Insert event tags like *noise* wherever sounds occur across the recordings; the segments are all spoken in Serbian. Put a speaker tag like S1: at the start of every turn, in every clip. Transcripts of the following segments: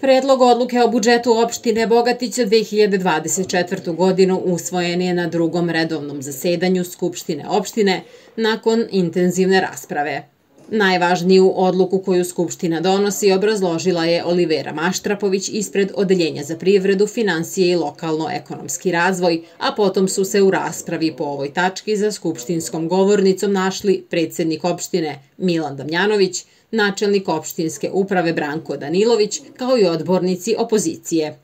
S1: Predlog odluke o budžetu opštine Bogatić za 2024. godinu usvojen je na drugom redovnom zasedanju Skupštine opštine nakon intenzivne rasprave. Najvažniju odluku koju Skupština donosi obrazložila je Olivera Maštrapović ispred Odeljenja za privredu, financije i lokalno-ekonomski razvoj, a potom su se u raspravi po ovoj tački za skupštinskom govornicom našli predsednik opštine Milan Damjanović, načelnik opštinske uprave Branko Danilović, kao i odbornici opozicije.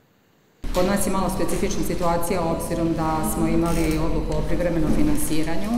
S2: Kod nas je malo specifična situacija obzirom da smo imali odluku o privremenom finansiranju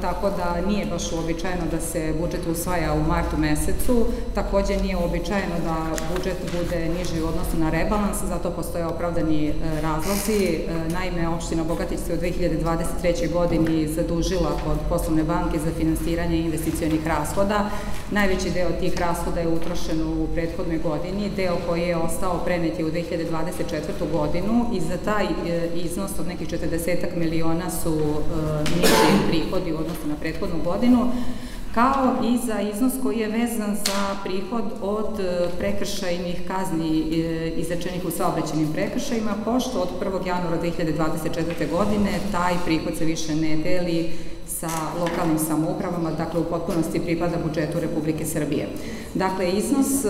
S2: tako da nije baš uobičajeno da se budžet usvaja u martu mesecu, takođe nije uobičajeno da budžet bude niži u odnosu na rebalans, zato postoje opravdani e, razlozi. E, naime, opština Bogatić se u 2023. godini zadužila kod poslovne banke za finansiranje investicijonih rashoda. Najveći deo tih rashoda je utrošen u prethodnoj godini, deo koji je ostao prenet je u 2024. godinu i za taj iznos od nekih 40 miliona su niži prihod prihodi u odnosu na prethodnu godinu, kao i za iznos koji je vezan za prihod od e, prekršajnih kazni e, izrečenih u saobraćenim prekršajima, pošto od 1. januara 2024. godine taj prihod se više ne deli sa lokalnim samoupravama, dakle u potpunosti pripada budžetu Republike Srbije. Dakle, iznos e,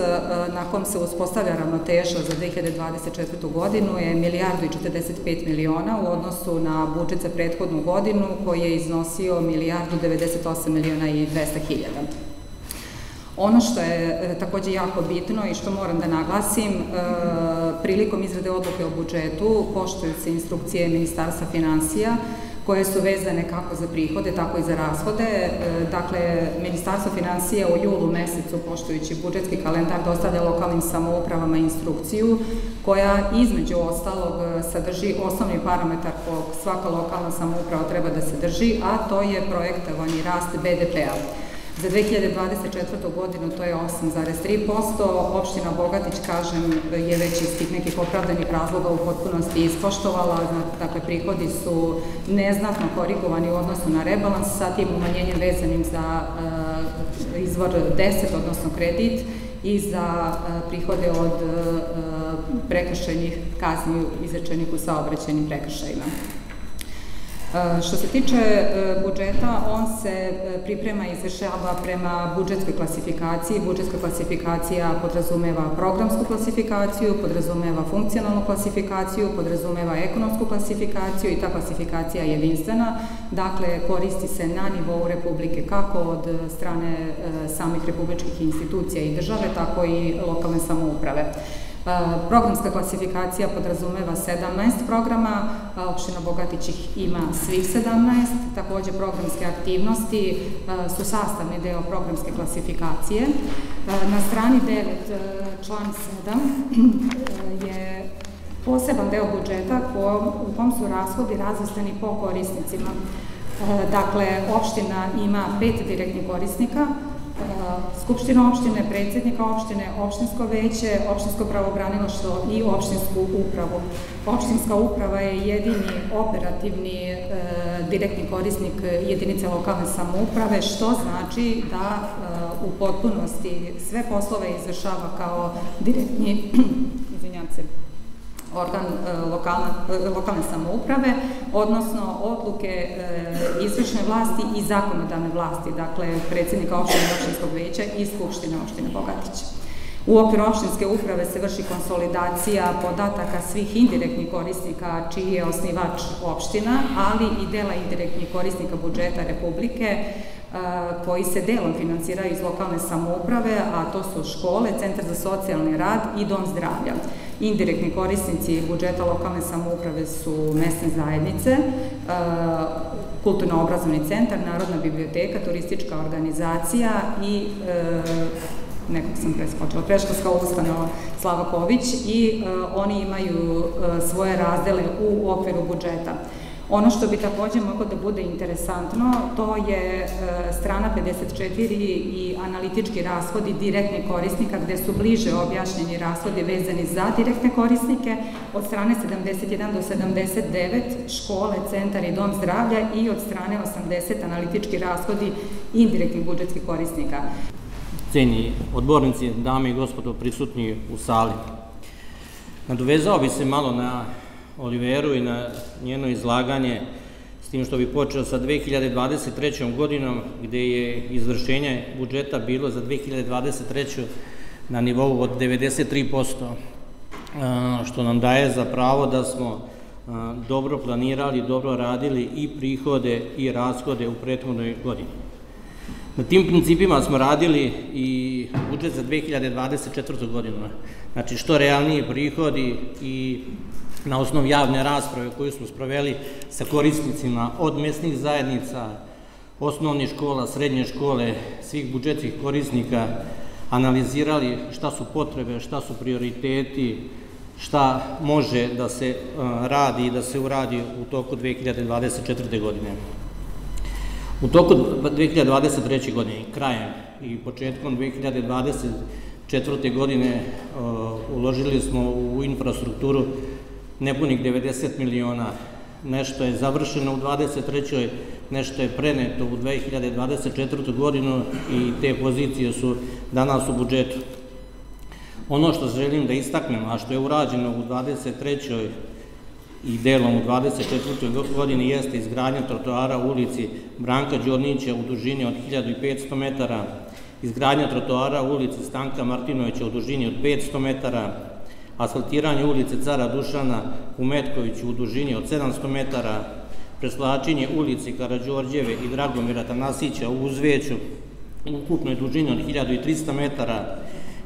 S2: na kom se uspostavlja ravnoteža za 2024. godinu je milijardu i 45 miliona u odnosu na budžet za prethodnu godinu koji je iznosio milijardu 98 miliona i 200 hiljada. Ono što je e, takođe jako bitno i što moram da naglasim, e, prilikom izrade odluke o budžetu poštuju se instrukcije Ministarstva financija koje su vezane kako za prihode, tako i za rashode. E, dakle, Ministarstvo financija u julu mesecu, poštujući budžetski kalendar, dostavlja lokalnim samoupravama instrukciju koja između ostalog sadrži osnovni parametar kog svaka lokalna samouprava treba da se drži, a to je projektovani rast BDP-a. Za 2024. godinu to je 8,3%, opština Bogatić, kažem, je već iz tih nekih opravdanih razloga u potpunosti ispoštovala, dakle prihodi su neznatno korigovani u odnosu na rebalans, sa tim umanjenjem vezanim za uh, izvor 10, odnosno kredit, i za uh, prihode od uh, kazni izrečenih u saobraćenim prekršajima. E, što se tiče e, budžeta, on se e, priprema i izvršava prema budžetskoj klasifikaciji. Budžetska klasifikacija podrazumeva programsku klasifikaciju, podrazumeva funkcionalnu klasifikaciju, podrazumeva ekonomsku klasifikaciju i ta klasifikacija je jedinstvena. Dakle, koristi se na nivou Republike kako od strane samih republičkih institucija i države, tako i lokalne samouprave. Programska klasifikacija podrazumeva 17 programa, opština Bogatić ih ima svih 17, takođe programske aktivnosti su sastavni deo programske klasifikacije. Na strani 9, član 7 *clears throat* je poseban deo budžeta u kom su rashodi razvrstani po korisnicima. Dakle, opština ima pet direktnih korisnika, Skupština opštine, predsednika opštine, opštinsko veće, opštinsko pravobranilaštvo i opštinsku upravu. Opštinska uprava je jedini operativni e, direktni korisnik jedinice lokalne samouprave, što znači da e, u potpunosti sve poslove izvršava kao direktni, organ e, lokalne, lokalne samouprave, odnosno odluke e, izvršne vlasti i zakonodavne vlasti, dakle predsednika opštine opštinskog veća i Skupštine opštine Bogatića. U okviru opštinske uprave se vrši konsolidacija podataka svih indirektnih korisnika čiji je osnivač opština, ali i dela indirektnih korisnika budžeta Republike, koji se delom finansiraju iz lokalne samouprave, a to su škole, Centar za socijalni rad i Dom zdravlja. Indirektni korisnici budžeta lokalne samouprave su mesne zajednice, kulturno-obrazovni centar, Narodna biblioteka, turistička organizacija i nekog sam preskočila, preškolska ustanova Slava Ković i oni imaju svoje razdele u okviru budžeta. Ono što bi takođe moglo da bude interesantno, to je e, strana 54 i analitički rashodi direktnih korisnika, gde su bliže objašnjeni rashodi vezani za direktne korisnike, od strane 71 do 79 škole, centar i dom zdravlja i od strane 80 analitički rashodi indirektnih budžetskih korisnika.
S3: Ceni odbornici, dame i gospodo prisutni u sali, Nadovezao bi se malo na Oliveru i na njeno izlaganje s tim što bi počeo sa 2023. godinom gde je izvršenje budžeta bilo za 2023. na nivou od 93%, što nam daje za pravo da smo dobro planirali, dobro radili i prihode i rashode u prethodnoj godini. Na tim principima smo radili i budžet za 2024. godinu. Znači, što realniji prihodi i na osnovu javne rasprave koju smo sproveli sa korisnicima od mesnih zajednica, osnovnih škola, srednje škole, svih budžetskih korisnika, analizirali šta su potrebe, šta su prioriteti, šta može da se radi i da se uradi u toku 2024. godine. U toku 2023. godine, krajem i početkom 2024. godine uložili smo u infrastrukturu nepunih 90 miliona. Nešto je završeno u 23. nešto je preneto u 2024. godinu i te pozicije su danas u budžetu. Ono što želim da istaknem, a što je urađeno u 23. i delom u 24. godini jeste izgradnja trotoara u ulici Branka Đornića u dužini od 1500 metara, izgradnja trotoara u ulici Stanka Martinovića u dužini od 500 metara, asfaltiranje ulice Cara Dušana u Metkoviću u dužini od 700 metara, preslačenje ulici Karadžorđeve i Dragomira Tanasića u Uzveću u ukupnoj dužini od 1300 metara,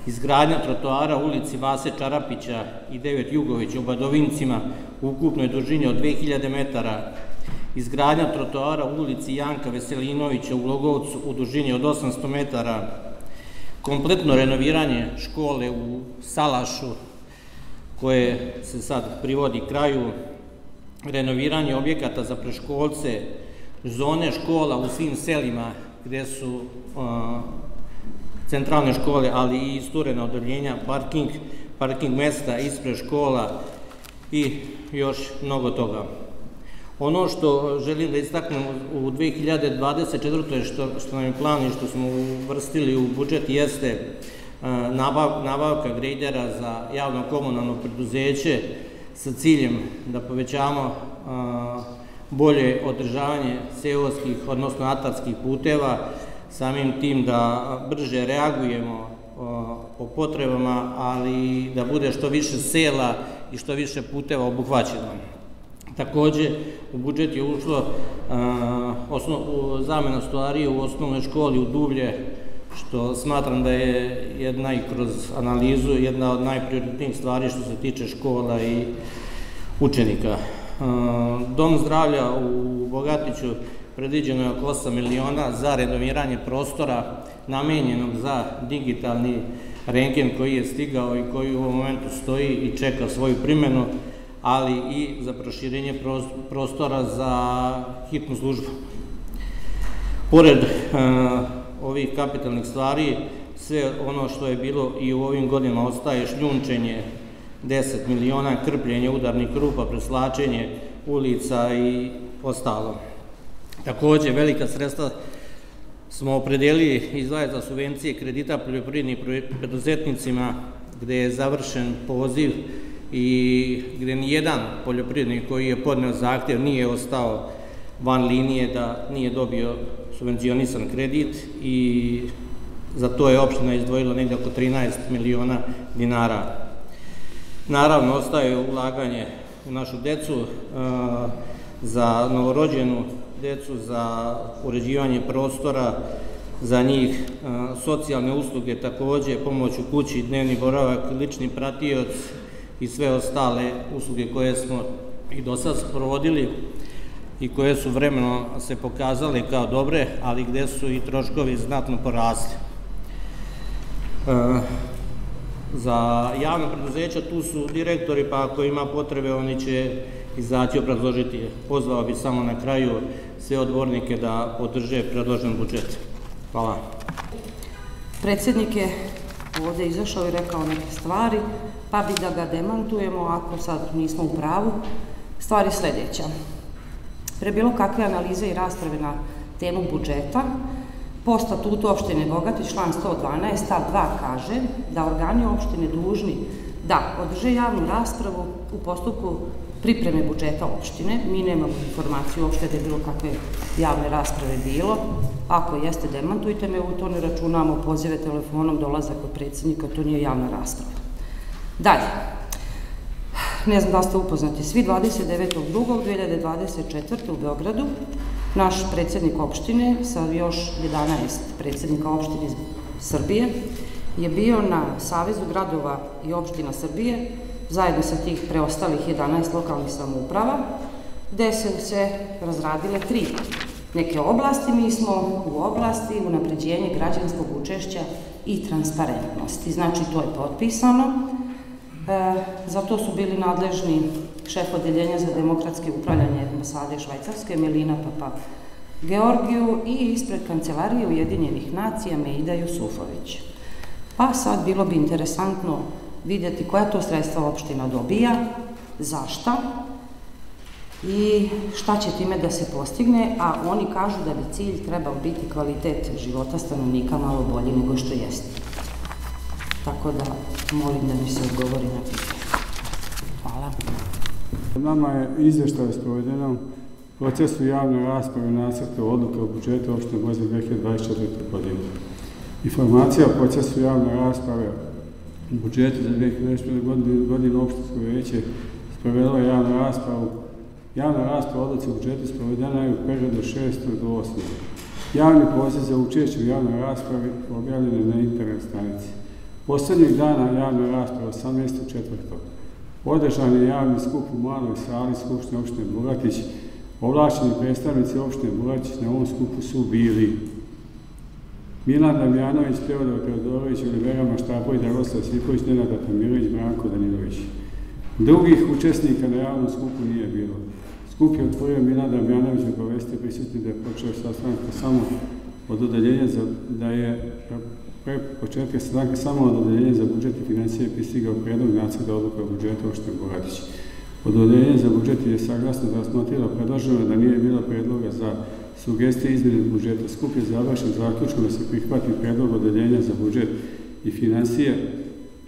S3: izgradnja trotoara u ulici Vase Čarapića i Devet Jugovića u Badovincima u ukupnoj dužini od 2000 metara, izgradnja trotoara u ulici Janka Veselinovića u Logovcu u dužini od 800 metara, kompletno renoviranje škole u Salašu koje se sad privodi kraju, renoviranje objekata za preškolce, zone škola u svim selima gde su centralne škole, ali i isturena odeljenja, parking, parking mesta ispred škola i još mnogo toga. Ono što želim da istaknem u 2024. što, što nam je plan i što smo uvrstili u budžet jeste nabav, nabavka grejdera za javno komunalno preduzeće sa ciljem da povećamo bolje održavanje seoskih, odnosno atarskih puteva, samim tim da brže reagujemo po potrebama, ali da bude što više sela i što više puteva obuhvaćeno. Takođe, u budžet je ušlo zamena stolarije u osnovnoj školi u Dublje, što smatram da je jedna i kroz analizu jedna od najprioritetnijih stvari što se tiče škola i učenika. Dom zdravlja u Bogatiću predviđeno je oko 8 miliona za renoviranje prostora namenjenog za digitalni rengen koji je stigao i koji u ovom momentu stoji i čeka svoju primjenu, ali i za proširenje prostora za hitnu službu. Pored ovih kapitalnih stvari, sve ono što je bilo i u ovim godinama ostaje šljunčenje 10 miliona, krpljenje udarnih krupa, preslačenje ulica i ostalo. Takođe, velika sredstva smo opredelili izdvaje za subvencije kredita poljoprivrednim preduzetnicima gde je završen poziv i gde ni jedan poljoprivrednik koji je podneo zahtev nije ostao van linije da nije dobio subvencionisan kredit i za to je opština izdvojila negde oko 13 miliona dinara. Naravno, ostaje ulaganje u našu decu, za novorođenu decu, za uređivanje prostora, za njih socijalne usluge takođe, pomoć u kući, dnevni boravak, lični pratioc i sve ostale usluge koje smo i do sad provodili i koje su vremeno se pokazale kao dobre, ali gde su i troškovi znatno porasli. Za javno preduzeća tu su direktori, pa ako ima potrebe oni će izaći obrazložiti. Pozvao bi samo na kraju sve odbornike da podrže predložen budžet. Hvala.
S4: Predsednik je ovde izašao i rekao neke stvari, pa bi da ga demantujemo ako sad nismo u pravu. Stvari sledeća. Pre bilo kakve analize i rasprave na temu budžeta, po statutu opštine Bogati, član 112, stav 2 kaže da organi opštine dužni da održe javnu raspravu u postupku pripreme budžeta opštine. Mi nemamo informaciju uopšte da je bilo kakve javne rasprave bilo. Ako jeste, demantujte me, u to ne računamo pozive telefonom, dolazak od predsednika, to nije javna rasprava. Dalje, ne znam da ste upoznati, svi 29.2.2024. u Beogradu naš predsednik opštine sa još 11 predsednika opštine iz Srbije je bio na Savezu gradova i opština Srbije zajedno sa tih preostalih 11 lokalnih samouprava, gde su se razradile tri neke oblasti. Mi smo u oblasti unapređenje građanskog učešća i transparentnosti. Znači, to je potpisano. E, za to su bili nadležni šef odeljenja za demokratske upravljanje ambasade Švajcarske, Melina Papa Georgiju i ispred Kancelarije Ujedinjenih nacija Meida Jusufović. Pa sad bilo bi interesantno vidjeti koja to sredstva opština dobija, zašta i šta će time da se postigne, a oni kažu da bi cilj trebao biti kvalitet života stanovnika malo bolji nego što jeste. Tako da molim da mi se odgovori na pitanje. Hvala.
S5: Nama je izveštaj sprovedenom procesu javne rasprave nacrta odluke o budžetu opštine Gvozde 2024. godine. Informacija o procesu javne rasprave budžetu za 2024. godinu, godinu opštinsko vijeće sprovelo je javnu raspravu. Javna rasprava odluci o budžetu sprovedena je u periodu 6. do 8. Javni poziv za učešće u javnoj raspravi objavljen je na internet stranici. Poslednjeg dana javne rasprave 18.4. Održan je javni skup u maloj sali Skupštine opštine Bogatić. Ovlašćeni predstavnici opštine Bogatić na ovom skupu su bili Milan Damjanović, Teodor Teodorović, Olivera Maštapoj, Dragoslav Siković, Nenad Tamirović, Branko Danilović. Drugih učesnika na javnom skupu nije bilo. Skup je otvorio Milan Damjanović obavestio prisutni da je počeo sastanak samo od odeljenja za, da je pre početka sastanka samo od odeljenja za budžet i financije pristigao predlog nacrta odluka o budžetu opštine Boratić. Od odeljenja za budžet je saglasno razmotrilo predloženo da nije bilo predloga za sugestije izmjene budžeta. Skup je završen zaključkom da se prihvati predlog odeljenja za budžet i financije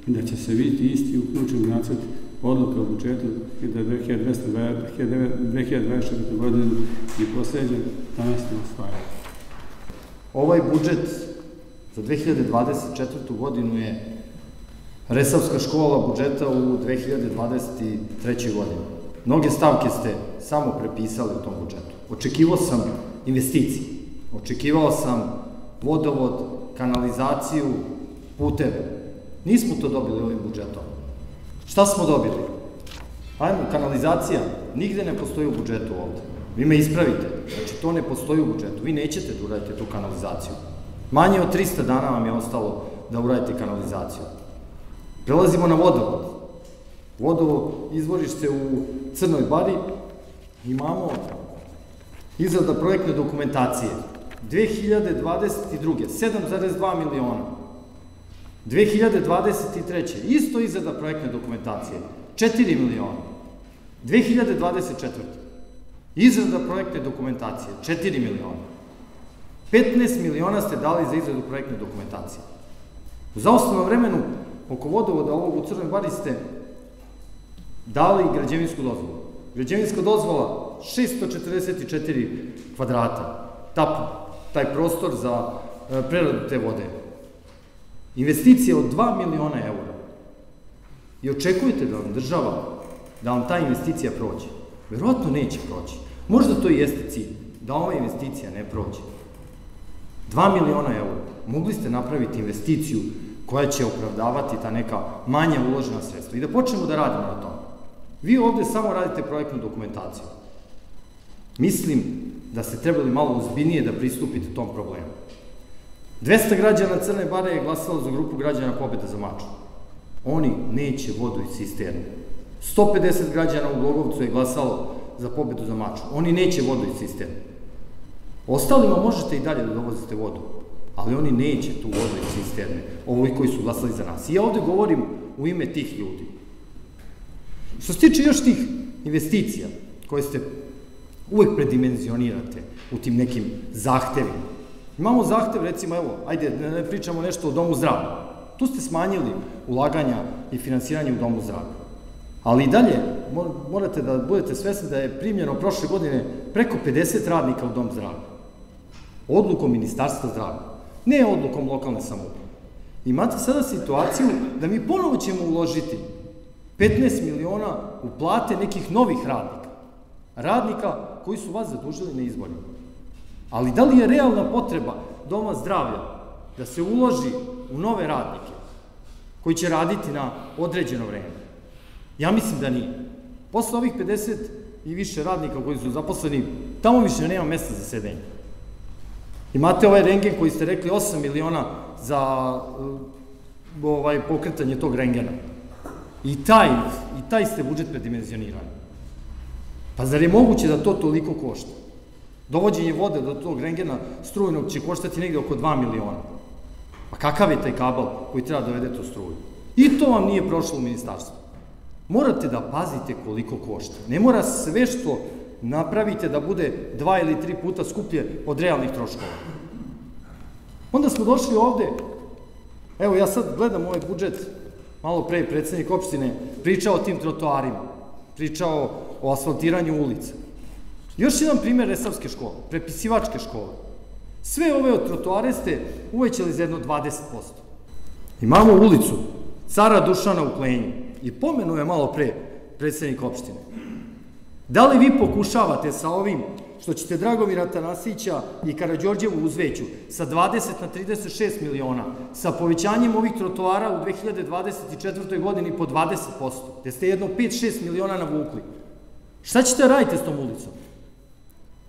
S5: da će se vidjeti isti uključen nacrt odluka o budžetu da 2024. godinu i posljednje danas ne osvaja.
S6: Ovaj budžet za 2024. godinu je Resavska škola budžeta u 2023. godini. Mnoge stavke ste samo prepisali u tom budžetu. Očekivao sam investicije. Očekivao sam vodovod, kanalizaciju, puteve. Nismo to dobili ovim budžetom. Šta smo dobili? Ajmo, kanalizacija nigde ne postoji u budžetu ovde. Vi me ispravite. Znači, to ne postoji u budžetu. Vi nećete da uradite tu kanalizaciju. Manje od 300 dana vam je ostalo da uradite kanalizaciju. Prelazimo na vodovod. Vodovod izvorište u Crnoj Bari. Imamo izrada projektne dokumentacije. 2022. 7,2 miliona. 2023. isto izrada projektne dokumentacije. 4 miliona. 2024. Izrada projektne dokumentacije. 4 miliona. 15 miliona ste dali za izradu projektne dokumentacije. U zaostanom vremenu oko vodovoda ovog u Crnoj Bari ste dali građevinsku dozvolu. Građevinska dozvola 644 kvadrata, ta, taj prostor za e, preradu te vode. Investicija od 2 miliona eura. I očekujete da vam država, da vam ta investicija prođe. Verovatno neće proći. Možda to i jeste cilj, da ova investicija ne prođe. 2 miliona eura. Mogli ste napraviti investiciju koja će opravdavati ta neka manja uložena sredstva i da počnemo da radimo na tome. Vi ovde samo radite projektnu dokumentaciju. Mislim da ste trebali malo ozbiljnije da pristupite tom problemu. 200 građana Crne Bare je glasalo za grupu građana Pobeda za maču. Oni neće vodu iz cisterne. 150 građana u Glogovcu je glasalo za pobedu za maču. Oni neće vodu iz cisterne. Ostalima možete i dalje da dovozite vodu, ali oni neće tu vodu iz cisterne, ovi koji su glasali za nas. I ja ovde govorim u ime tih ljudi. Što se tiče još tih investicija koje ste uvek predimenzionirate u tim nekim zahtevima. Imamo zahtev, recimo, evo, ajde, ne pričamo nešto o domu zdravlja. Tu ste smanjili ulaganja i finansiranje u domu zdravlja. Ali i dalje morate da budete svesni da je primljeno prošle godine preko 50 radnika u dom zdravlja. Odlukom Ministarstva zdravlja, ne odlukom lokalne samouprave. Imate sada situaciju da mi ponovo ćemo uložiti 15 miliona u plate nekih novih radnika. Radnika koji su vas zadužili na izborima. Ali da li je realna potreba Doma zdravlja da se uloži u nove radnike koji će raditi na određeno vreme? Ja mislim da nije. Posle ovih 50 i više radnika koji su zaposleni, tamo više nema mesta za sedenje. Imate ovaj rengen koji ste rekli 8 miliona za uh, ovaj, pokretanje tog rengena. I taj, I taj ste budžet predimenzionirali. Pa zar je moguće da to toliko košta? Dovođenje vode do tog rengena strujnog će koštati negde oko 2 miliona. Pa kakav je taj kabel koji treba da dovede tu struju? I to vam nije prošlo u ministarstvu. Morate da pazite koliko košta. Ne mora sve što napravite da bude dva ili tri puta skuplje od realnih troškova. Onda smo došli ovde, evo ja sad gledam ovaj budžet, malo pre predsednik opštine pričao o tim trotoarima, pričao o asfaltiranju ulica. Još jedan primer resavske škole, prepisivačke škole. Sve ove od trotoare ste uvećali za jedno 20%. Imamo ulicu Cara Dušana u Klenju i pomenuje malo pre predsednik opštine. Da li vi pokušavate sa ovim što ćete Dragomira Tanasića i Karadžorđevu uzveću sa 20 na 36 miliona, sa povećanjem ovih trotoara u 2024. godini po 20%, gde ste jedno 5-6 miliona navukli. Šta ćete raditi s tom ulicom?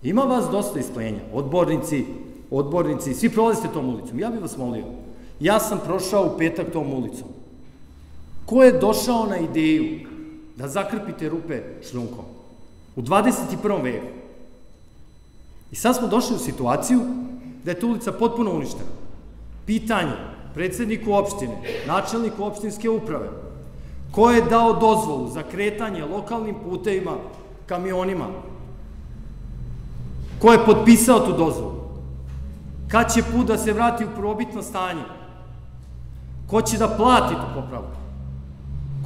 S6: Ima vas dosta isklenja, odbornici, odbornici, svi prolazite tom ulicom. Ja bih vas molio, ja sam prošao u petak tom ulicom. Ko je došao na ideju da zakrpite rupe šljunkom? U 21. veku. I sad smo došli u situaciju da je ta ulica potpuno uništena. Pitanje predsedniku opštine, načelniku opštinske uprave, ko je dao dozvolu za kretanje lokalnim putevima, kamionima, ko je potpisao tu dozvolu, kad će put da se vrati u probitno stanje, ko će da plati tu popravku,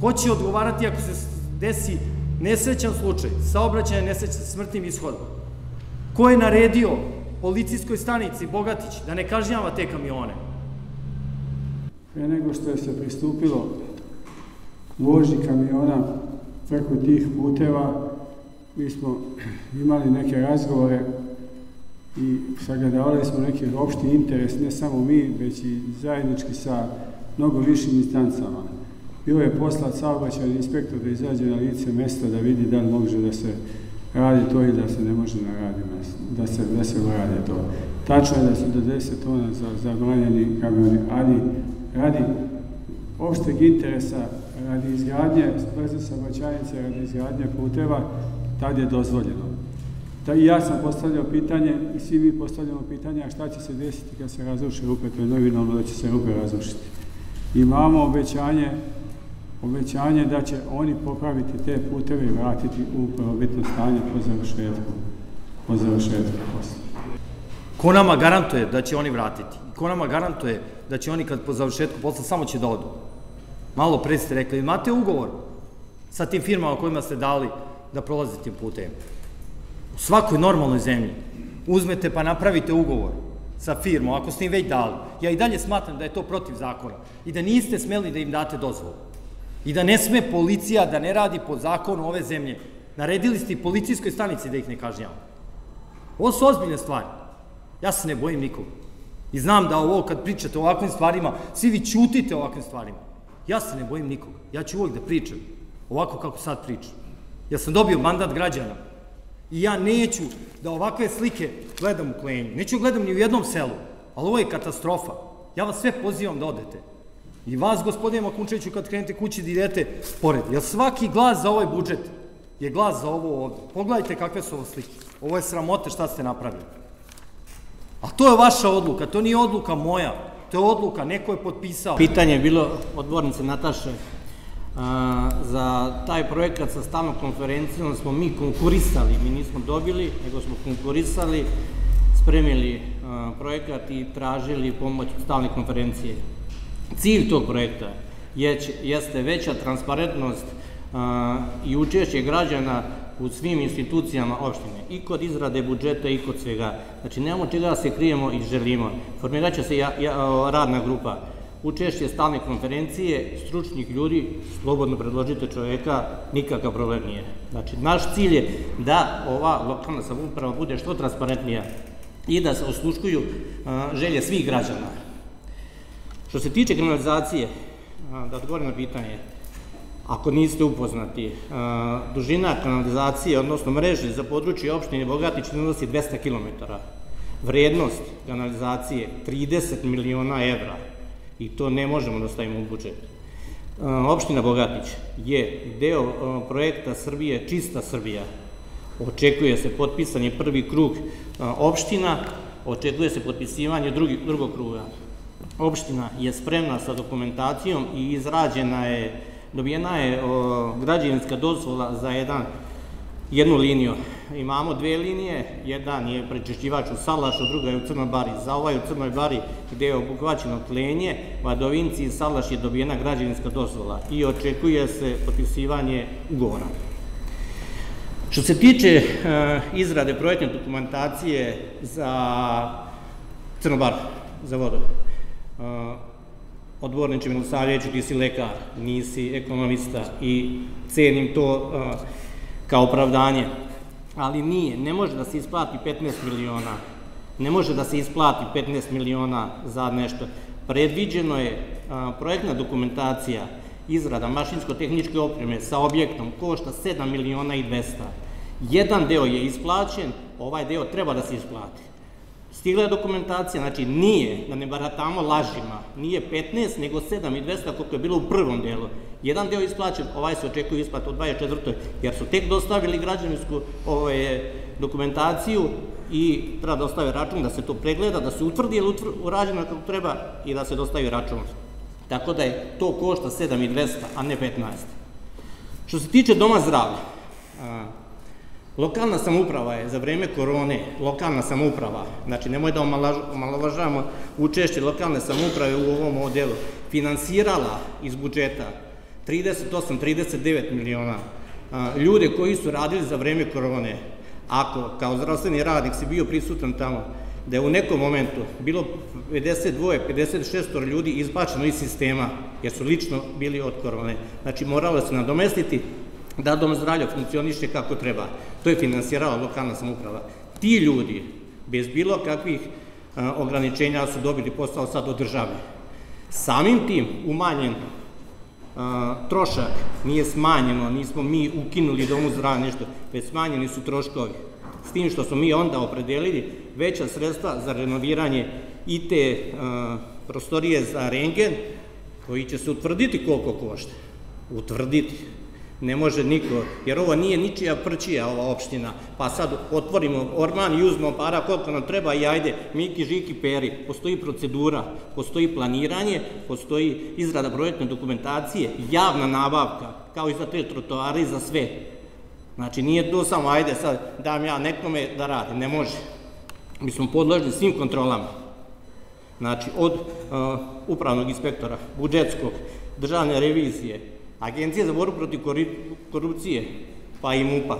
S6: ko će odgovarati ako se desi nesrećan slučaj, saobraćaj nesrećan sa smrtnim ishodom, Ko je naredio policijskoj stanici Bogatić da ne kažnjava te kamione?
S5: Pre nego što je se pristupilo vožnji kamiona preko tih puteva, mi smo imali neke razgovore i sagledavali smo neki opšti interes, ne samo mi, već i zajednički sa mnogo višim instancama. Bilo je poslat saobraćajni inspektor da izađe na lice mesta da vidi da li može da se radi to i da se ne može na radi da se, da se radi to. Tačno je da su do 10 tona za, zabranjeni kamioni, ali radi opšteg interesa, radi izgradnje brze saobraćajnice, radi izgradnje puteva, tad je dozvoljeno. Da, I ja sam postavljao pitanje i svi mi postavljamo pitanje a šta će se desiti kad se razruše rupe, to je novinalno da će se rupe razrušiti. Imamo obećanje obećanje da će oni popraviti te puteve i vratiti u prvobitno stanje po završetku, po završetku posla.
S6: Ko nama garantuje da će oni vratiti? Ko nama garantuje da će oni kad po završetku posla samo će da odu? Malo pre ste rekli, imate ugovor sa tim firmama kojima ste dali da prolazite tim putem. U svakoj normalnoj zemlji uzmete pa napravite ugovor sa firmom, ako ste im već dali. Ja i dalje smatram da je to protiv zakona i da niste smeli da im date dozvolu i da ne sme policija da ne radi po zakonu ove zemlje. Naredili ste i policijskoj stanici da ih ne kažnjava. Ovo su ozbiljne stvari. Ja se ne bojim nikoga. I znam da ovo kad pričate o ovakvim stvarima, svi vi ćutite o ovakvim stvarima. Ja se ne bojim nikoga. Ja ću uvek da pričam. Ovako kako sad pričam. Ja sam dobio mandat građana. I ja neću da ovakve slike gledam u Klenju. Neću gledam ni u jednom selu. Ali ovo je katastrofa. Ja vas sve pozivam da odete. I vas, gospodine Makunčeviću, kad krenete kući da idete pored. Jer svaki glas za ovaj budžet je glas za ovo ovde. Pogledajte kakve su ovo slike. Ovo je sramote šta ste napravili. A to je vaša odluka, to nije odluka moja. To je odluka, neko je potpisao.
S3: Pitanje je bilo odbornice Nataše. A, za taj projekat sa stalnom konferencijom smo mi konkurisali, mi nismo dobili, nego smo konkurisali, spremili projekat i tražili pomoć stalne konferencije. Cilj tog projekta je, jeste veća transparentnost i učešće građana u svim institucijama opštine, i kod izrade budžeta i kod svega. Znači, nemamo čega da se krijemo i želimo. Formirat će se ja, radna grupa, učešće stalne konferencije, stručnih ljudi, slobodno predložite čoveka, nikakav problem nije. Znači, naš cilj je da ova lokalna samuprava bude što transparentnija i da se osluškuju želje svih građana. Što se tiče kriminalizacije, da odgovorim na pitanje, ako niste upoznati, dužina kanalizacije, odnosno mreže za područje opštine Bogatić iznosi 200 km. Vrednost kanalizacije 30 miliona evra i to ne možemo da stavimo u budžet. Opština Bogatić je deo projekta Srbije Čista Srbija. Očekuje se potpisanje prvi krug opština, očekuje se potpisivanje drugi, drugog kruga. Opština je spremna sa dokumentacijom i izrađena je, dobijena je građevinska dozvola za jedan jednu liniju. Imamo dve linije, jedan je prečišćivač u Salašu, druga je u Crnoj Bari. Za ovaj u Crnoj Bari gde je obuhvaćeno tlenje, Vadovinci i Salaš je dobijena građevinska dozvola i očekuje se potpisivanje ugovora. Što se tiče e, izrade projektne dokumentacije za Crnobar, za vodu, odborniče Milosavljeviću, ti si lekar, nisi ekonomista i cenim to e, kao opravdanje, ali nije, ne može da se isplati 15 miliona, ne može da se isplati 15 miliona za nešto. Predviđeno je projektna dokumentacija, izrada mašinsko-tehničke opreme sa objektom košta 7 miliona i 200. Jedan deo je isplaćen, ovaj deo treba da se isplati. Stigla je dokumentacija, znači nije, da ne baratamo lažima, nije 15, nego 7 i 200 koliko je bilo u prvom delu. Jedan deo isplaćen, ovaj se očekuje isplata u 24. jer su tek dostavili građavinsku ovaj, dokumentaciju i treba da račun, da se to pregleda, da se utvrdi je li urađeno kako treba i da se dostavi račun. Tako da je to košta 7 i 200, a ne 15. Što se tiče doma zdravlja, Lokalna samouprava je za vreme korone, lokalna samouprava, znači nemoj da omalovažavamo učešće lokalne samouprave u ovom modelu, finansirala iz budžeta 38-39 miliona ljude koji su radili za vreme korone. Ako kao zdravstveni radnik si bio prisutan tamo, da je u nekom momentu bilo 52-56 ljudi izbačeno iz sistema, jer su lično bili od korone. Znači moralo se nadomestiti da dom zdravlja funkcioniše kako treba. To je finansirala lokalna samuprava. Ti ljudi, bez bilo kakvih ograničenja, su dobili posao sad od države. Samim tim umanjen trošak nije smanjeno, nismo mi ukinuli domu zdravlja nešto, već smanjeni su troškovi. S tim što smo mi onda opredelili veća sredstva za renoviranje i te prostorije za rengen, koji će se utvrditi koliko košta. Utvrditi. Ne može niko, jer ovo nije ničija prčija, ova opština, pa sad otvorimo orman i uzmemo para koliko nam treba i ajde, Miki, Žiki, Peri. Postoji procedura, postoji planiranje, postoji izrada projektne dokumentacije, javna nabavka, kao i za te trotoare i za sve. Znači, nije to samo, ajde sad, dam ja nekome da radi, ne može. Mi smo podložni svim kontrolama. Znači, od upravnog inspektora, budžetskog, državne revizije, Agencija za borbu protiv korupcije, pa i MUPA.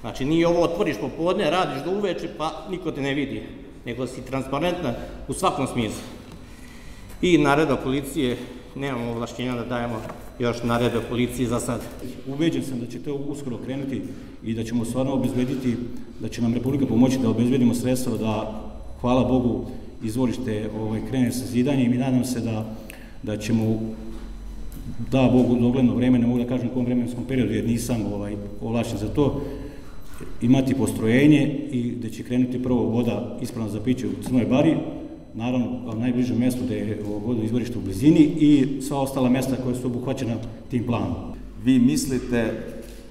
S3: Znači, nije ovo otvoriš popodne, radiš do uveče, pa niko te ne vidi, nego si transparentna u svakom smislu. I nareda policije, nemamo ovlašćenja da dajemo još nareda policije za sad.
S7: Ubeđen sam da će to uskoro krenuti i da ćemo stvarno obezbediti, da će nam Republika pomoći da obezbedimo sredstva da, hvala Bogu, izvorište ovaj, krene sa zidanjem i nadam se da, da ćemo da Bogu dogledno vreme, ne mogu da kažem u kom vremenskom periodu, jer nisam ovaj, ovlašćen za to, imati postrojenje i da će krenuti prvo voda ispravna za piće u Crnoj Bari, naravno na najbližem mestu da je vodo izvorište u blizini i sva ostala mesta koja su obuhvaćena tim planom.
S8: Vi mislite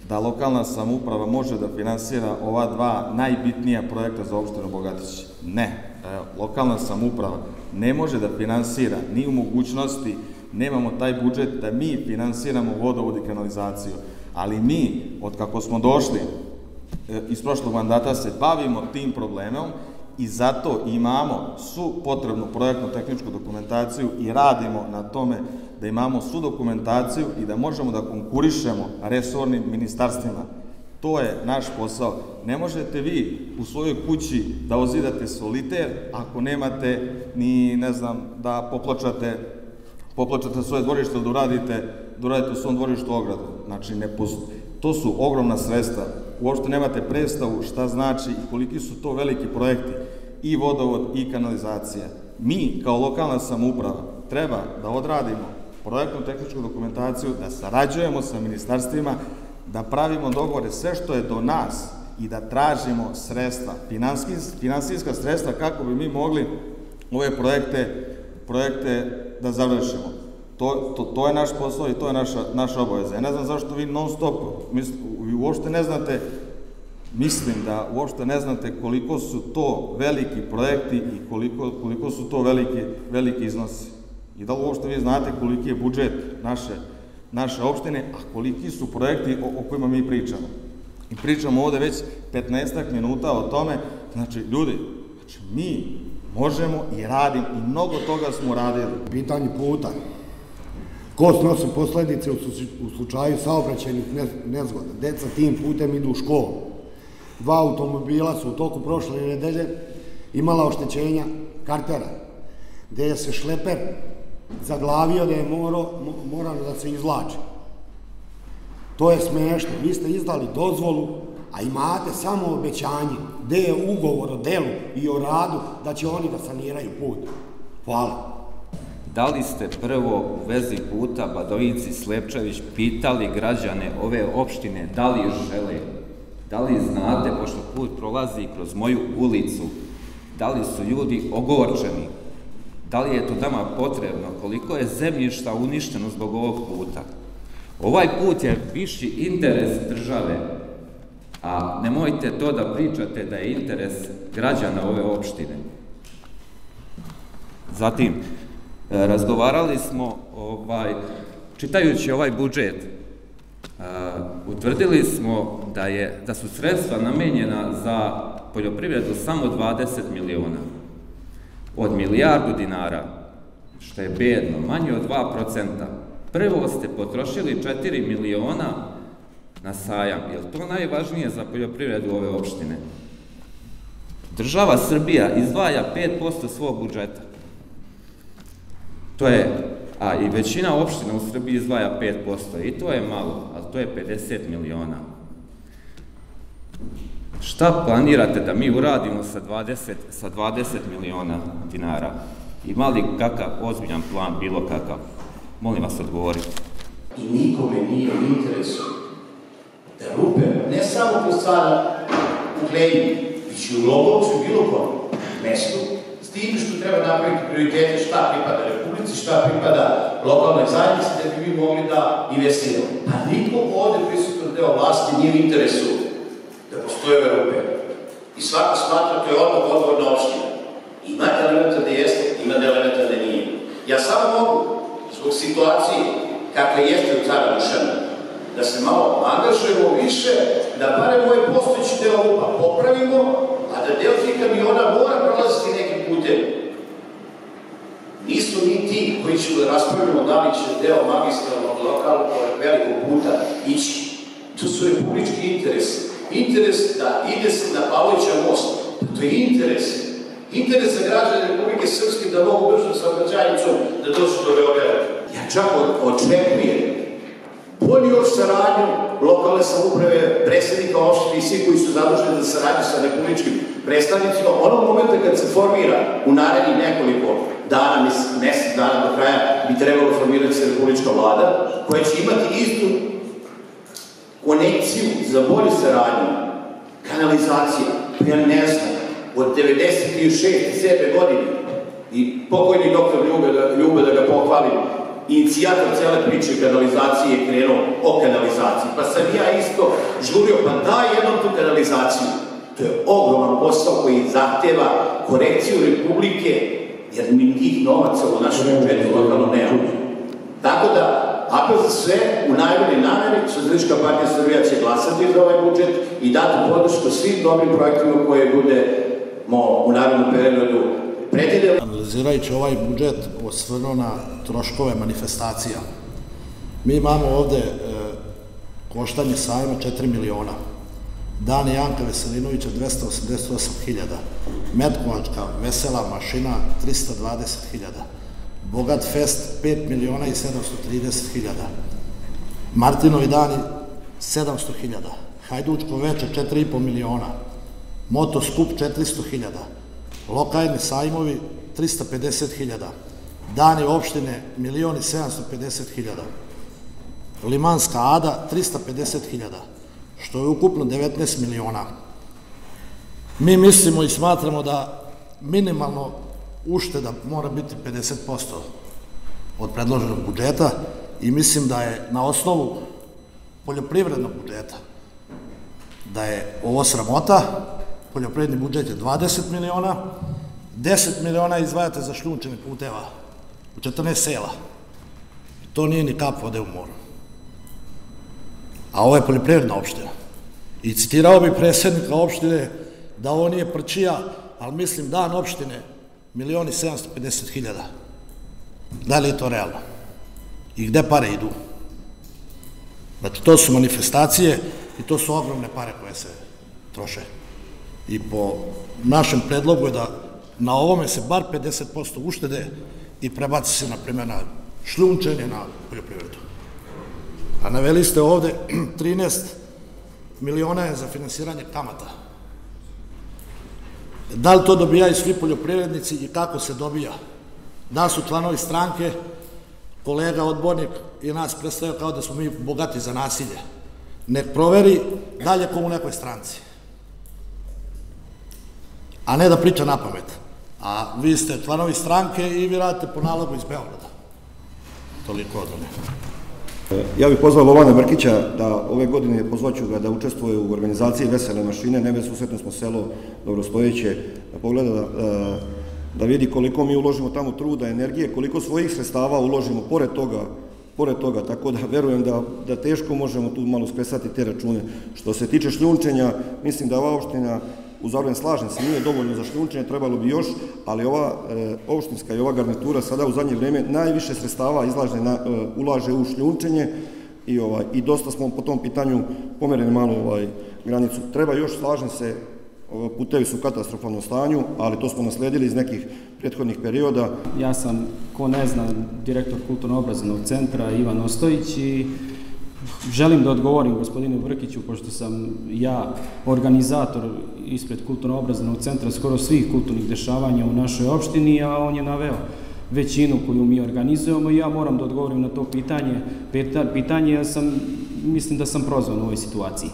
S8: da lokalna samouprava može da finansira ova dva najbitnija projekta za opštinu Bogatić? Ne. Lokalna samouprava ne može da finansira ni u mogućnosti nemamo taj budžet da mi finansiramo vodovod i kanalizaciju. Ali mi, od kako smo došli e, iz prošlog mandata, se bavimo tim problemom i zato imamo su potrebnu projektnu tehničku dokumentaciju i radimo na tome da imamo su dokumentaciju i da možemo da konkurišemo resornim ministarstvima. To je naš posao. Ne možete vi u svojoj kući da ozidate soliter ako nemate ni, ne znam, da poplačate, poplačate svoje dvorište, da uradite, da uradite u svom dvorištu ogradu. Znači, ne postoji. To su ogromna sredstva. Uopšte nemate predstavu šta znači i koliki su to veliki projekti. I vodovod i kanalizacija. Mi, kao lokalna samouprava, treba da odradimo projektnu tehničku dokumentaciju, da sarađujemo sa ministarstvima, da pravimo dogovore sve što je do nas i da tražimo sredstva, finansijska sredstva kako bi mi mogli ove projekte, projekte da završimo. To, to, to je naš posao i to je naša, naša obaveza. Ja ne znam zašto vi non stop, vi uopšte ne znate, mislim da uopšte ne znate koliko su to veliki projekti i koliko, koliko su to veliki, veliki iznosi. I da li uopšte vi znate koliki je budžet naše, naše opštine, a koliki su projekti o, o kojima mi pričamo. I pričamo ovde već 15 minuta o tome, znači ljudi, znači mi možemo i radim i mnogo toga smo radili.
S9: Pitanje puta. Ko snosi posledice u slučaju saobraćajnih nezgoda? Deca tim putem idu u školu. Dva automobila su u toku prošle nedelje imala oštećenja kartera, gde je se šleper zaglavio da je morano da se izlači. To je smešno. Vi ste izdali dozvolu, a imate samo obećanje gde je ugovor o delu i o radu da će oni da saniraju put. Hvala.
S10: Da li ste prvo u vezi puta Badovinci Slepčević pitali građane ove opštine da li žele, da li znate, pošto put prolazi kroz moju ulicu, da li su ljudi ogorčeni, da li je to nama potrebno, koliko je zemljišta uništeno zbog ovog puta. Ovaj put je viši interes države, a nemojte to da pričate da je interes građana ove opštine. Zatim, E, razgovarali smo, ovaj, čitajući ovaj budžet, uh, utvrdili smo da, je, da su sredstva namenjena za poljoprivredu samo 20 miliona. Od milijardu dinara, što je bedno, manje od 2%. Prvo ste potrošili 4 miliona na sajam. Je to najvažnije za poljoprivredu ove opštine? Država Srbija izdvaja 5% svog budžeta. To je, a i većina opština u Srbiji izdvaja 5%, i to je malo, ali to je 50 miliona. Šta planirate da mi uradimo sa 20, sa 20 miliona dinara? Ima li kakav ozbiljan plan, bilo kakav? Molim vas odgovorite.
S11: I nikome nije u interesu da rupe ne samo posada u Glejni, već i u Lobovcu, bilo kom mestu, s tim što treba napraviti prioritete šta pripada Republici, šta pripada lokalnoj zajednici, da bi mi mogli da investiramo. Pa niko ovde prisutan deo vlasti nije u interesu da postoje ove rupe. I svako smatra to je odmah odgovorna opština. Ima elementa da jeste, ima elementa da nije. Ja samo mogu, zbog situacije kakva jeste u cara Dušana, da se malo angažujemo više, da bare moj postojići deo lupa popravimo, a da deo tih kamiona mora prolaziti nekim putem. Nisu ni ti koji ću da raspravljamo da li će deo magistralnog lokalnog velikog puta ići. To su republički interes. Interes da ide se na Pavlića most. To je interes. Interes za građane Republike Srpske da mogu bržom saobraćajnicom da dođu do Beograda. Ja čak očekujem bolju saradnju lokalne samuprave, predsednika opštine i svi koji su zaduženi za saradnju sa republičkim predstavnicima, onog momenta kad se formira u narednih nekoliko dana, mesec dana do kraja, bi trebalo formirati se republička vlada, koja će imati istu konekciju za bolju saradnju, kanalizacija, ja ne znam, od 96. 7. godine, i pokojni doktor Ljube da, Ljube da ga pohvalim, inicijator cele priče kanalizacije je krenuo o kanalizaciji. Pa sam ja isto žurio, pa daj jednom tu kanalizaciju. To je ogroman posao koji zahteva korekciju Republike, jer mi tih novaca u našem budžetu lokalno nemamo. Tako da, apel za sve, u najbolji nameri, Socijalistička partija Srbija će glasati za ovaj budžet i dati podršku svim dobrim projektima koje bude u narednom periodu.
S12: Analizirajući ovaj budžet osvrnuo na troškove manifestacija. Mi imamo ovde e, koštanje sajma 4 miliona. Dani Janka Veselinovića 288.000. Metkovačka vesela mašina 320.000. Bogat fest 5 miliona i 730.000. Martinovi dani 700.000. Hajdučko veče 4,5 miliona. Moto skup 400.000. Lokajni sajmovi 350.000. Dani opštine 1.750.000. Limanska ada 350.000, što je ukupno 19 miliona. Mi mislimo i smatramo da minimalno ušteda mora biti 50% od predloženog budžeta i mislim da je na osnovu poljoprivrednog budžeta da je ovo sramota, poljoprivredni budžet je 20 miliona, 10 miliona izdvajate za šljunčene puteva u 14 sela. To nije ni kap vode u moru. A ovo je poljoprivredna opština. I citirao bi predsednika opštine da ovo nije prčija, ali mislim dan opštine milioni 750 hiljada. Da li je to realno? I gde pare idu? Znači, to su manifestacije i to su ogromne pare koje se troše. I po našem predlogu je da na ovome se bar 50% uštede i prebaci se, na primjer, na šljunčenje, na poljoprivredu. A naveli ste ovde *clears throat* 13 miliona je za finansiranje kamata. Da li to dobijaju svi poljoprivrednici i kako se dobija? Da su članovi stranke, kolega odbornik i nas predstavio kao da smo mi bogati za nasilje. Nek proveri dalje ko u nekoj stranci. A ne da priča na pamet. A vi ste članovi stranke i vi radite po nalogu iz Beograda. Toliko od mene.
S13: Ja bih pozvao Lovana Brkića da ove godine pozvaću ga da učestvuje u organizaciji Vesele mašine, nebe susretno smo selo Dobrostojeće, da pogleda da, da vidi koliko mi uložimo tamo truda, energije, koliko svojih sredstava uložimo pored toga, pored toga, tako da verujem da, da teško možemo tu malo skresati te račune. Što se tiče šljunčenja, mislim da ova opština uz Orlen slažem se, nije dovoljno za šljunčenje, trebalo bi još, ali ova e, opštinska i ova garnitura sada u zadnje vreme najviše sredstava izlaže na, e, ulaže u šljunčenje i, ovaj, i dosta smo po tom pitanju pomereni malo ovaj, granicu. Treba još, slažem se, putevi su u katastrofalnom stanju, ali to smo nasledili iz nekih prethodnih perioda.
S14: Ja sam, ko ne zna, direktor kulturno-obrazovnog centra Ivan Ostojić i Želim da odgovorim gospodinu Brkiću, pošto sam ja organizator ispred kulturno-obrazovnog centra skoro svih kulturnih dešavanja u našoj opštini, a on je naveo većinu koju mi organizujemo i ja moram da odgovorim na to pitanje. Pitanje, ja sam, mislim da sam prozvan u ovoj situaciji.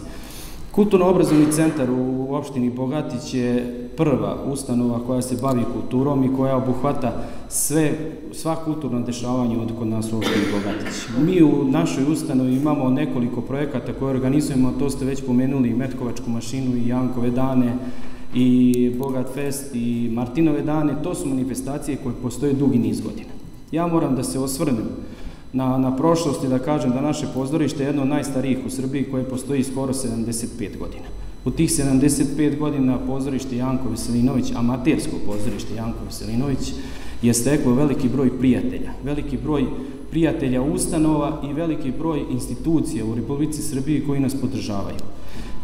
S14: Kulturno-obrazovni centar u opštini Bogatić je prva ustanova koja se bavi kulturom i koja obuhvata sve, sva kulturna dešavanja od kod nas u opštini Bogatić. Mi u našoj ustanovi imamo nekoliko projekata koje organizujemo, to ste već pomenuli, Metkovačku mašinu i Jankove dane, i Bogat Fest i Martinove dane, to su manifestacije koje postoje dugi niz godina. Ja moram da se osvrnem na, na prošlost i da kažem da naše pozorište je jedno od najstarijih u Srbiji koje postoji skoro 75 godina. U tih 75 godina pozorište Janko Veselinović, amatersko pozorište Janko Veselinović, je steklo veliki broj prijatelja, veliki broj prijatelja ustanova i veliki broj institucija u Republici Srbiji koji nas podržavaju.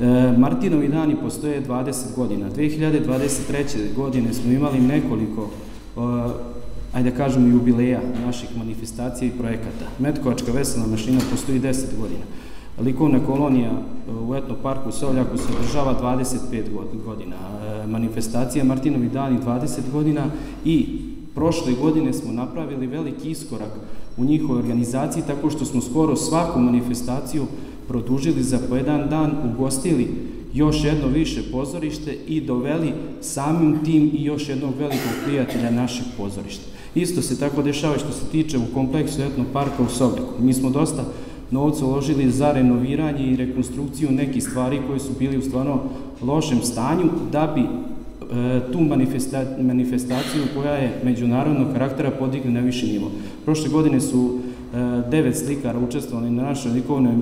S14: E, Martinovi dani postoje 20 godina. 2023. godine smo imali nekoliko ajde da kažemo, jubileja naših manifestacija i projekata. Metkovačka veselna mašina postoji 10 godina. Likovna kolonija e, u etno parku u Sovljaku se održava 25 godina. E, manifestacija Martinovi dani 20 godina i prošle godine smo napravili veliki iskorak u njihovoj organizaciji tako što smo skoro svaku manifestaciju produžili za po jedan dan, ugostili još jedno više pozorište i doveli samim tim i još jednog velikog prijatelja našeg pozorišta. Isto se tako dešava što se tiče u kompleksu etnog parka u Sobliku. Mi smo dosta novca uložili za renoviranje i rekonstrukciju nekih stvari koje su bili u stvarno lošem stanju da bi e, tu manifesta, manifestaciju koja je međunarodnog karaktera podigli na viši nivo. Prošle godine su e, devet slikara učestvovali na našoj likovnoj e,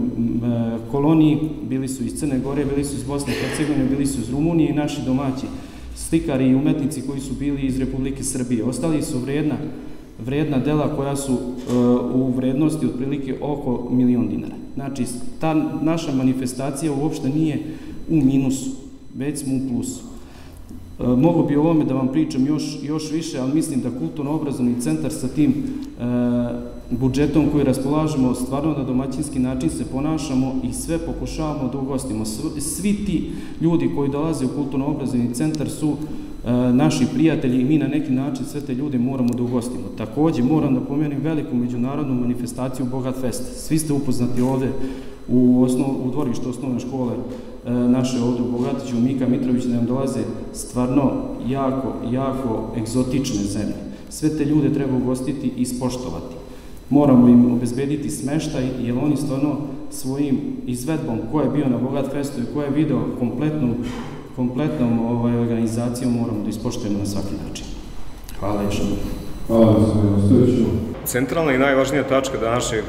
S14: koloniji, bili su iz Crne Gore, bili su iz Bosne i Hercegovine, bili su iz Rumunije i naši domaći slikari i umetnici koji su bili iz Republike Srbije. Ostali su vredna, vredna dela koja su e, u vrednosti otprilike oko milion dinara. Znači, ta naša manifestacija uopšte nije u minusu, već smo u plusu. E, mogu bi o ovome da vam pričam još, još više, ali mislim da kulturno-obrazovni centar sa tim e, budžetom koji raspolažemo stvarno na domaćinski način se ponašamo i sve pokušavamo da ugostimo. Svi ti ljudi koji dolaze u kulturno-obrazovni centar su e, naši prijatelji i mi na neki način sve te ljude moramo da ugostimo. Takođe moram da pomenem veliku međunarodnu manifestaciju Bogat Fest. Svi ste upoznati ovde u, osnov, u dvorištu osnovne škole e, naše ovde u Bogatiću, Mika Mitrović, da nam dolaze stvarno jako, jako egzotične zemlje. Sve te ljude treba ugostiti i ispoštovati. Moramo im obezbediti smeštaj, jer oni stvarno svojim izvedbom ko je bio na Bogat Festu i ko je video kompletnu, kompletnom ovaj, organizacijom moramo da ispoštujemo na svaki način. Hvala još.
S15: Hvala gospodinu Stojiću.
S16: Centralna i najvažnija tačka današnjeg,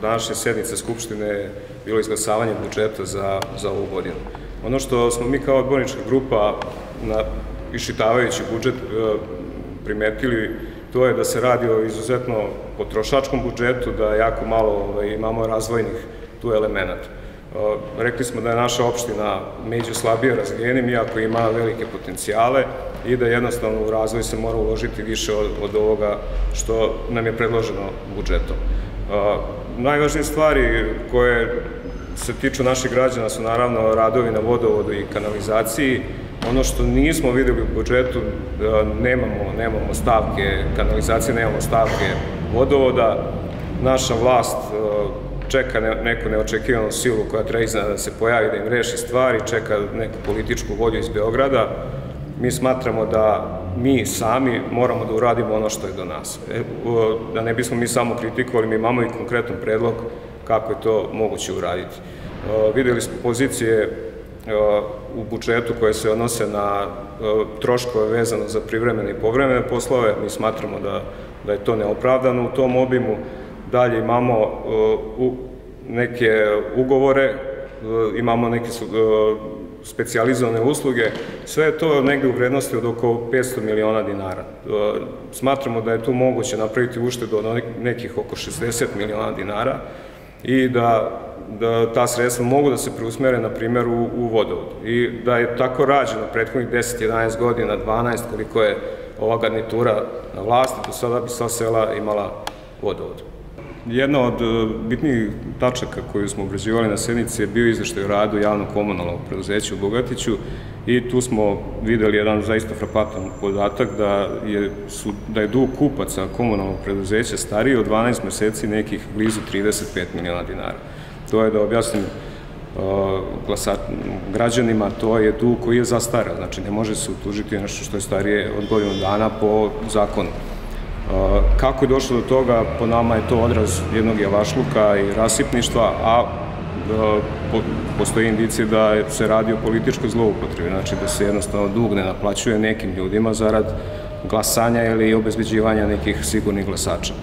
S16: današnje sednice Skupštine je bilo izglasavanje budžeta za, za ovu godinu. Ono što smo mi kao odbornička grupa, na, išitavajući budžet, e, primetili, to je da se radi o izuzetno potrošačkom budžetu, da jako malo ovaj, imamo razvojnih tu elemenata. Rekli smo da je naša opština među slabije razvijenim, iako ima velike potencijale i da jednostavno u razvoj se mora uložiti više od, od ovoga što nam je predloženo budžetom. Najvažnije stvari koje se tiču naših građana su naravno radovi na vodovodu i kanalizaciji. Ono što nismo videli u budžetu, nemamo, nemamo stavke kanalizacije, nemamo stavke vodovoda. Naša vlast čeka neku neočekivanu silu koja treba iznad da se pojavi, da im reši stvari, čeka neku političku volju iz Beograda. Mi smatramo da mi sami moramo da uradimo ono što je do nas. E, da ne bismo mi samo kritikovali, mi imamo i konkretan predlog kako je to moguće uraditi. E, videli smo pozicije e, u budžetu koje se odnose na troškove vezano za privremene i povremene poslove. Mi smatramo da, da je to neopravdano u tom obimu. Dalje imamo uh, neke ugovore, imamo neke specijalizovane usluge, sve je to negde u vrednosti od oko 500 miliona dinara. Smatramo da je tu moguće napraviti uštedu od nekih oko 60 miliona dinara i da, da ta sredstva mogu da se preusmere, na primjer, u, u vodovod. I da je tako rađeno prethodnih 10-11 godina, 12, koliko je ova garnitura na vlasti, do sada bi sva sela imala vodovod. Jedna od e, bitnijih tačaka koju smo obrađivali na sednici je bio izveštaj o radu javnog komunalnog preduzeća u Bogatiću i tu smo videli jedan zaista frapatan podatak da je, su, da je dug kupaca komunalnog preduzeća stariji od 12 meseci nekih blizu 35 miliona dinara. To je da objasnim građanima, to je dug koji je zastarao, znači ne može se utužiti nešto što je starije od godinu dana po zakonu. Kako je došlo do toga, po nama je to odraz jednog javašluka i rasipništva, a postoji indicije da se radi o političkoj zloupotrebi, znači da se jednostavno dug ne naplaćuje nekim ljudima zarad glasanja ili obezbeđivanja nekih sigurnih glasača.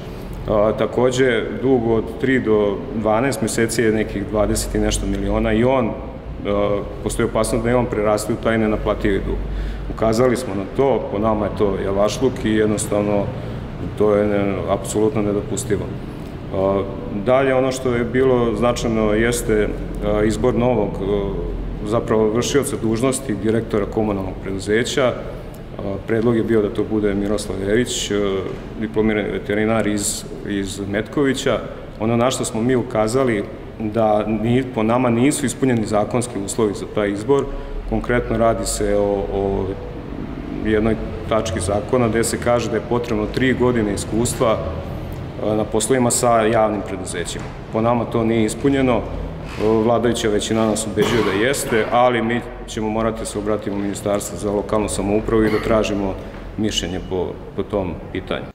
S16: Takođe, dug od 3 do 12 meseci je nekih 20 i nešto miliona i on, postoji opasnost da je on prerasti u taj nenaplativi dug. Ukazali smo na to, po nama je to javašluk i jednostavno To je ne, apsolutno nedopustivo. Dalje, ono što je bilo značajno jeste izbor novog zapravo vršioca dužnosti direktora komunalnog preduzeća. Predlog je bio da to bude Miroslav Ević, diplomirani veterinar iz, iz Metkovića. Ono na što smo mi ukazali da ni, po nama nisu ispunjeni zakonski uslovi za taj izbor. Konkretno radi se o, o jednoj tački zakona gde se kaže da je potrebno tri godine iskustva na poslovima sa javnim preduzećima. Po nama to nije ispunjeno, vladajuća većina nas ubeđuje da jeste, ali mi ćemo morati da se obratiti u Ministarstvo za lokalnu samoupravu i da tražimo mišljenje po, po tom pitanju.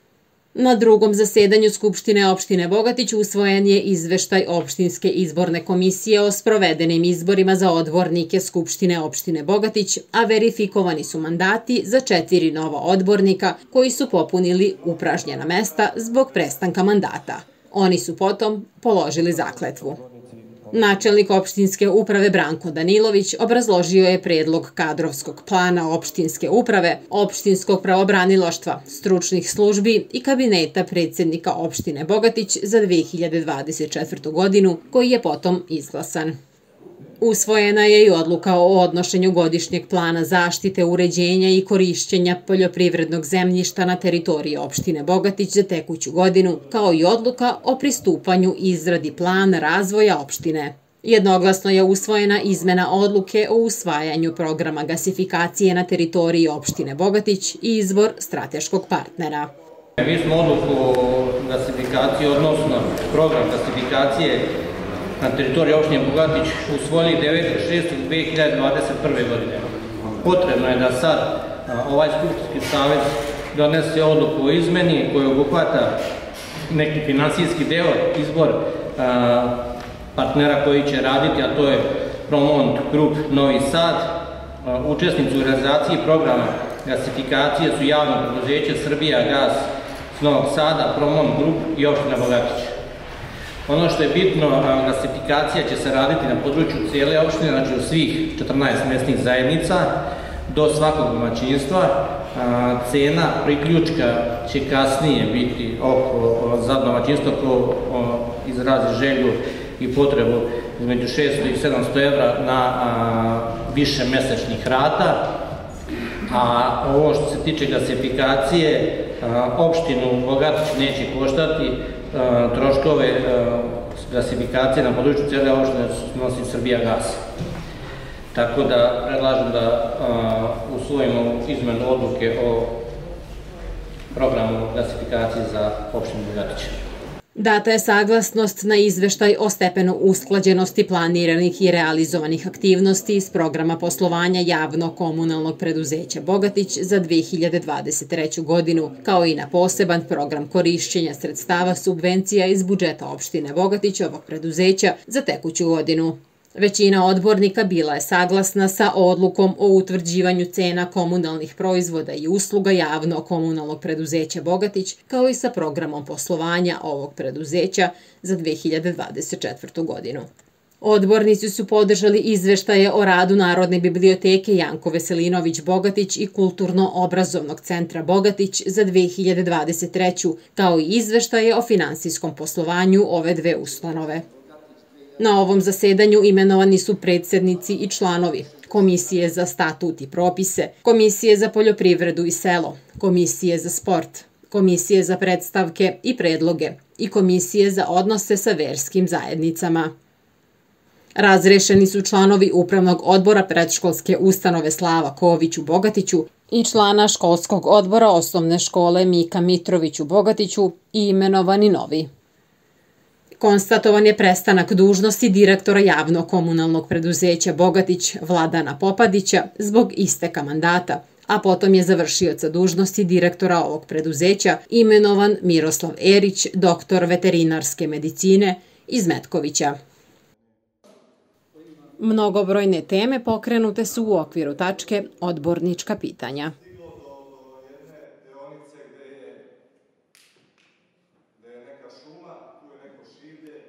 S1: Na drugom zasedanju Skupštine opštine Bogatić usvojen je izveštaj opštinske izborne komisije o sprovedenim izborima za odbornike Skupštine opštine Bogatić, a verifikovani su mandati za četiri nova odbornika koji su popunili upražnjena mesta zbog prestanka mandata. Oni su potom položili zakletvu. Načelnik opštinske uprave Branko Danilović obrazložio je predlog kadrovskog plana opštinske uprave, opštinskog pravobraniloštva, stručnih službi i kabineta predsednika opštine Bogatić za 2024. godinu, koji je potom izglasan. Usvojena je i odluka o odnošenju godišnjeg plana zaštite, uređenja i korišćenja poljoprivrednog zemljišta na teritoriji opštine Bogatić za tekuću godinu, kao i odluka o pristupanju izradi plana razvoja opštine. Jednoglasno je usvojena izmena odluke o usvajanju programa gasifikacije na teritoriji opštine Bogatić i izbor strateškog partnera.
S3: Mi smo odluku o gasifikaciji, odnosno program gasifikacije na teritoriji opštine Bogatić usvojili 9.6.2021. godine. Potrebno je da sad ovaj skupštinski savez donese odluku o izmeni koja obuhvata neki finansijski deo, izbor partnera koji će raditi, a to je Promont Group Novi Sad. Učesnici u realizaciji programa gasifikacije su javno preduzeće Srbija Gas Novog Sada, Promont Group i opština Bogatić. Ono što je bitno, gasifikacija će se raditi na području cijele opštine, znači u svih 14 mesnih zajednica, do svakog domaćinstva. Cena priključka će kasnije biti oko, za domaćinstvo ko izrazi želju i potrebu između 600 i 700 evra na više mesečnih rata. A ovo što se tiče gasifikacije, opštinu Bogatić neće koštati, troškove gasifikacije na području cijele opštine nosi Srbija gas. Tako da predlažem da usvojimo izmenu odluke o programu gasifikacije za opštinu Bogatić.
S1: Data je saglasnost na izveštaj o stepenu usklađenosti planiranih i realizovanih aktivnosti iz programa poslovanja javno-komunalnog preduzeća Bogatić za 2023. godinu, kao i na poseban program korišćenja sredstava subvencija iz budžeta opštine Bogatić ovog preduzeća za tekuću godinu. Većina odbornika bila je saglasna sa odlukom o utvrđivanju cena komunalnih proizvoda i usluga javno-komunalnog preduzeća Bogatić, kao i sa programom poslovanja ovog preduzeća za 2024. godinu. Odbornici su podržali izveštaje o radu Narodne biblioteke Janko Veselinović Bogatić i Kulturno-obrazovnog centra Bogatić za 2023. kao i izveštaje o finansijskom poslovanju ove dve ustanove. Na ovom zasedanju imenovani su predsednici i članovi Komisije za statut i propise, Komisije za poljoprivredu i selo, Komisije za sport, Komisije za predstavke i predloge i Komisije za odnose sa verskim zajednicama. Razrešeni su članovi Upravnog odbora predškolske ustanove Slava Ković u Bogatiću i člana školskog odbora osnovne škole Mika Mitrović u Bogatiću i imenovani novi konstatovan je prestanak dužnosti direktora javno-komunalnog preduzeća Bogatić Vladana Popadića zbog isteka mandata, a potom je završioca dužnosti direktora ovog preduzeća imenovan Miroslav Erić, doktor veterinarske medicine iz Metkovića. Mnogobrojne teme pokrenute su u okviru tačke odbornička pitanja.